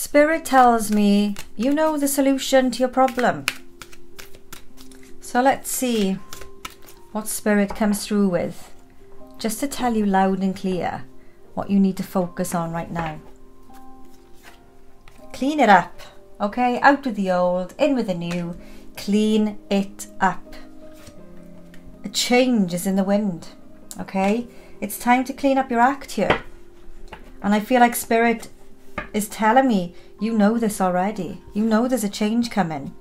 Spirit tells me you know the solution to your problem. So let's see what Spirit comes through with. Just to tell you loud and clear what you need to focus on right now. Clean it up, okay? Out with the old, in with the new. Clean it up. A change is in the wind, okay? It's time to clean up your act here. And I feel like Spirit is telling me, you know this already. You know there's a change coming.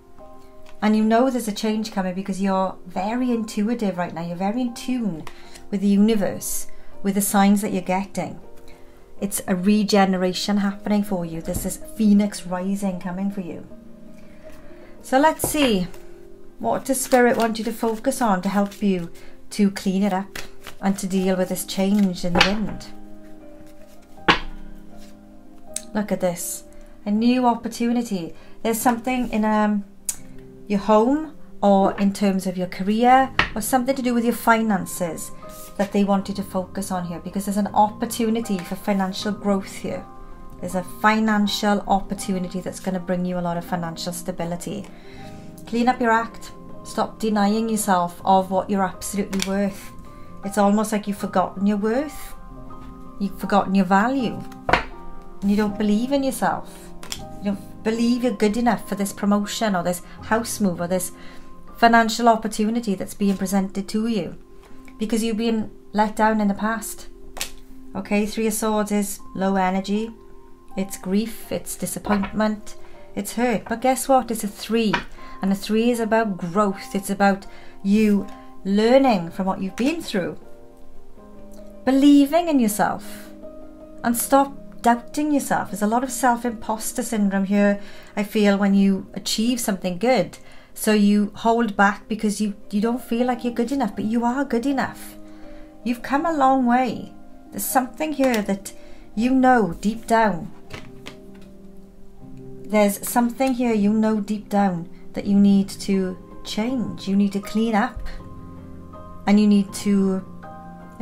And you know there's a change coming because you're very intuitive right now. You're very in tune with the universe, with the signs that you're getting. It's a regeneration happening for you. This is phoenix rising coming for you. So let's see. What does Spirit want you to focus on to help you to clean it up and to deal with this change in the wind? Look at this. A new opportunity. There's something in um, your home or in terms of your career or something to do with your finances that they want you to focus on here because there's an opportunity for financial growth here. There's a financial opportunity that's going to bring you a lot of financial stability. Clean up your act. Stop denying yourself of what you're absolutely worth. It's almost like you've forgotten your worth. You've forgotten your value. And you don't believe in yourself. You don't believe you're good enough for this promotion or this house move or this financial opportunity that's being presented to you because you've been let down in the past. Okay, Three of Swords is low energy, it's grief, it's disappointment, it's hurt. But guess what? It's a three, and a three is about growth, it's about you learning from what you've been through, believing in yourself, and stop doubting yourself. There's a lot of self imposter syndrome here, I feel, when you achieve something good so you hold back because you, you don't feel like you're good enough, but you are good enough. You've come a long way. There's something here that you know deep down. There's something here you know deep down that you need to change. You need to clean up. And you need to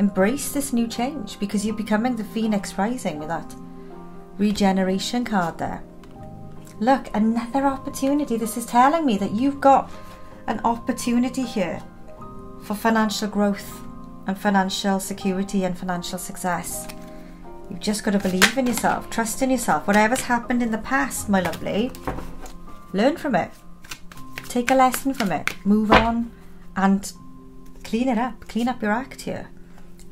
embrace this new change because you're becoming the phoenix rising with that regeneration card there. Look, another opportunity. This is telling me that you've got an opportunity here for financial growth and financial security and financial success. You've just got to believe in yourself, trust in yourself. Whatever's happened in the past, my lovely, learn from it. Take a lesson from it. Move on and clean it up. Clean up your act here.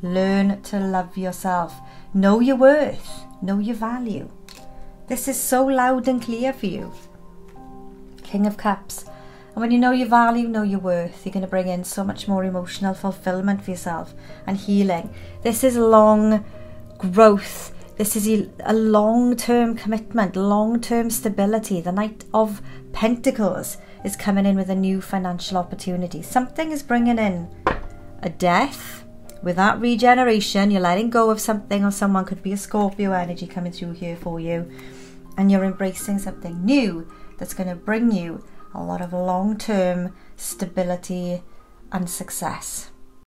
Learn to love yourself. Know your worth. Know your value. This is so loud and clear for you. King of Cups. And when you know your value, know your worth, you're going to bring in so much more emotional fulfillment for yourself and healing. This is long growth. This is a long term commitment, long term stability. The Knight of Pentacles is coming in with a new financial opportunity. Something is bringing in a death. With that regeneration, you're letting go of something, or someone could be a Scorpio energy coming through here for you and you're embracing something new that's going to bring you a lot of long term stability and success.